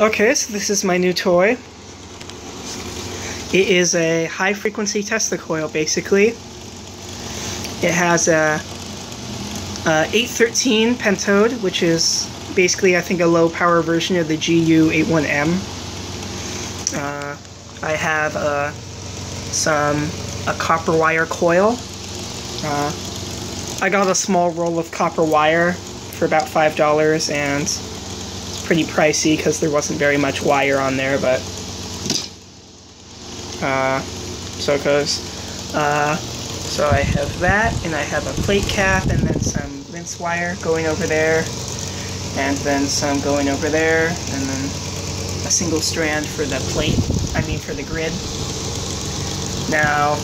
Okay, so this is my new toy. It is a high frequency Tesla coil basically. It has a, a 813 pentode, which is basically I think a low power version of the GU81M. Uh, I have uh, some a copper wire coil. Uh, I got a small roll of copper wire for about five dollars and pretty pricey because there wasn't very much wire on there, but uh, so it goes. Uh, so I have that, and I have a plate cap, and then some lens wire going over there, and then some going over there, and then a single strand for the plate, I mean for the grid. Now,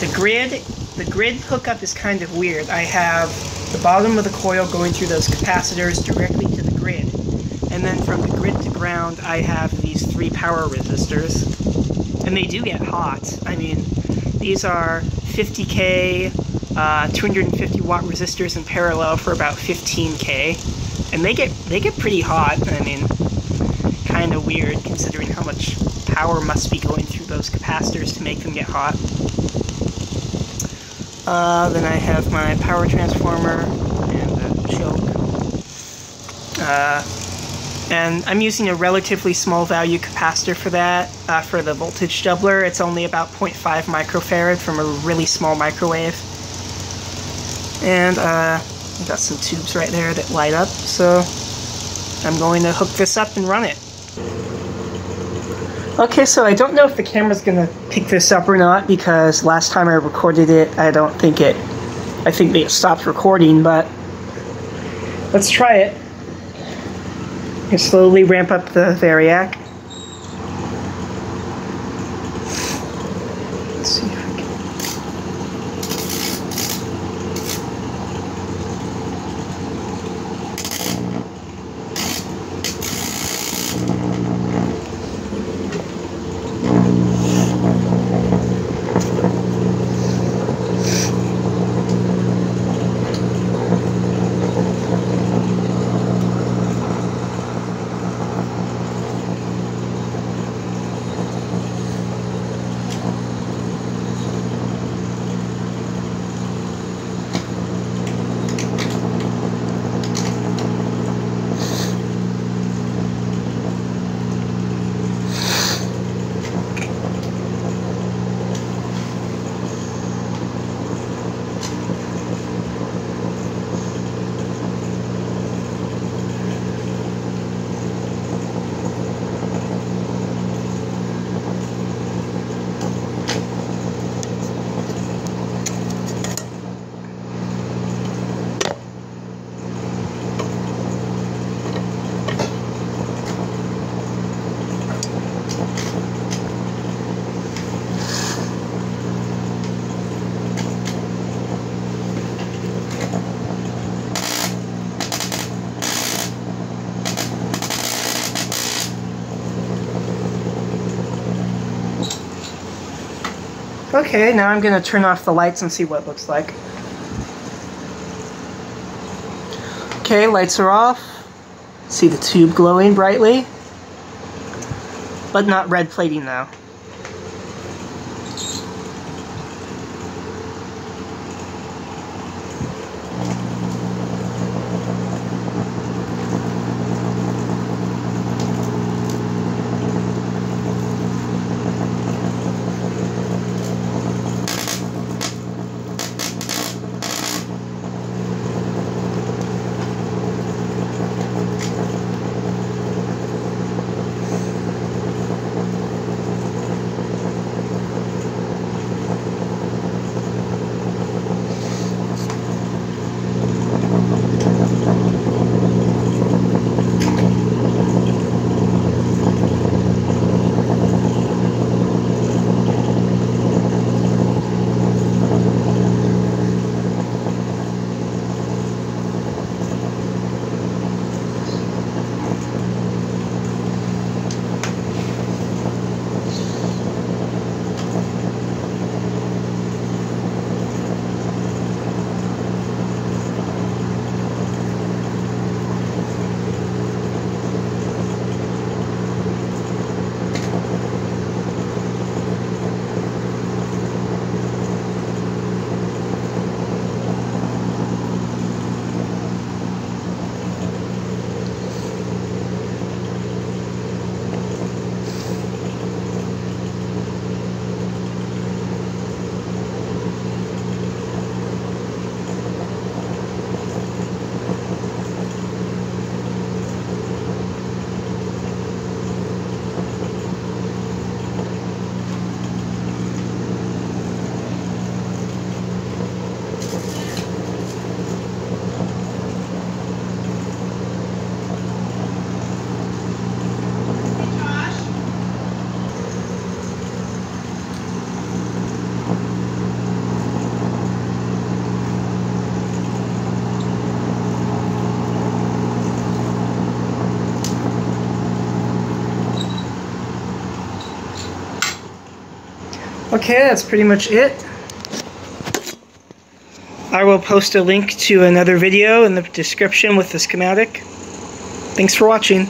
the grid, the grid hookup is kind of weird. I have the bottom of the coil going through those capacitors directly to and then from the grid to ground, I have these three power resistors. And they do get hot. I mean, these are 50k, uh, 250 watt resistors in parallel for about 15k. And they get they get pretty hot. I mean, kind of weird considering how much power must be going through those capacitors to make them get hot. Uh, then I have my power transformer and a choke. Uh, and I'm using a relatively small value capacitor for that, uh, for the voltage doubler. It's only about 0.5 microfarad from a really small microwave. And uh, I've got some tubes right there that light up, so I'm going to hook this up and run it. Okay, so I don't know if the camera's gonna pick this up or not because last time I recorded it, I don't think it, I think it stopped recording, but let's try it. Slowly ramp up the variac. Okay, now I'm gonna turn off the lights and see what it looks like. Okay, lights are off. See the tube glowing brightly. But not red plating though. Okay, that's pretty much it. I will post a link to another video in the description with the schematic. Thanks for watching.